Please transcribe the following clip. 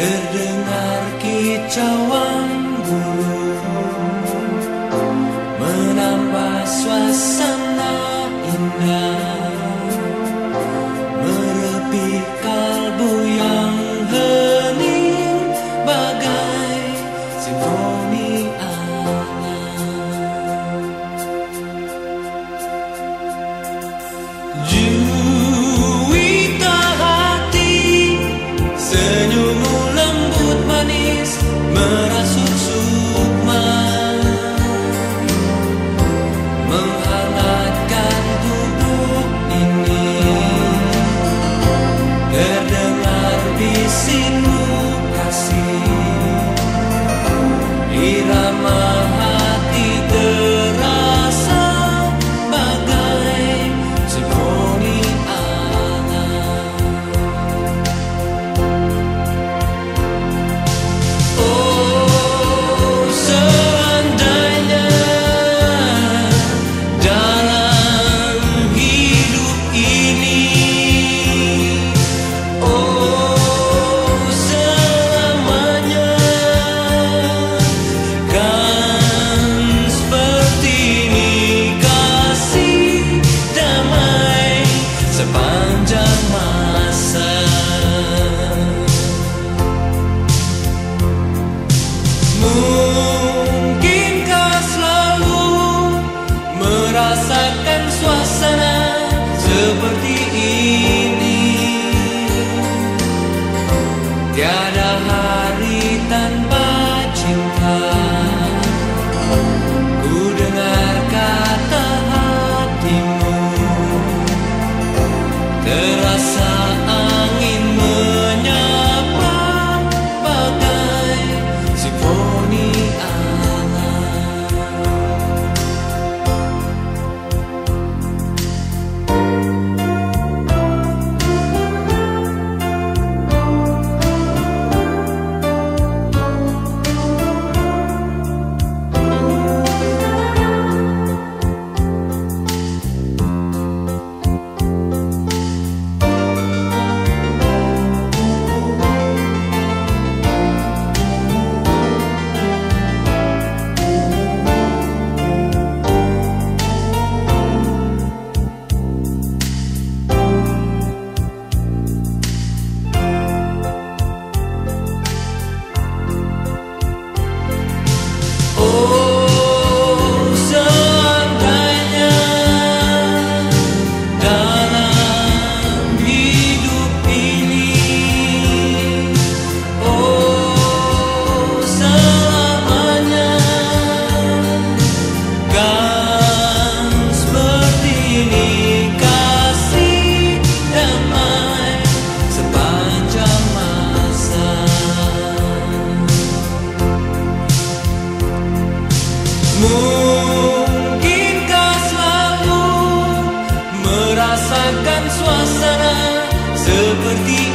Terdengar kicauan burung Menambah suasana indah. Merepi kalbu yang hening Bagai simfoni alam. seperti ini Oh. por ti.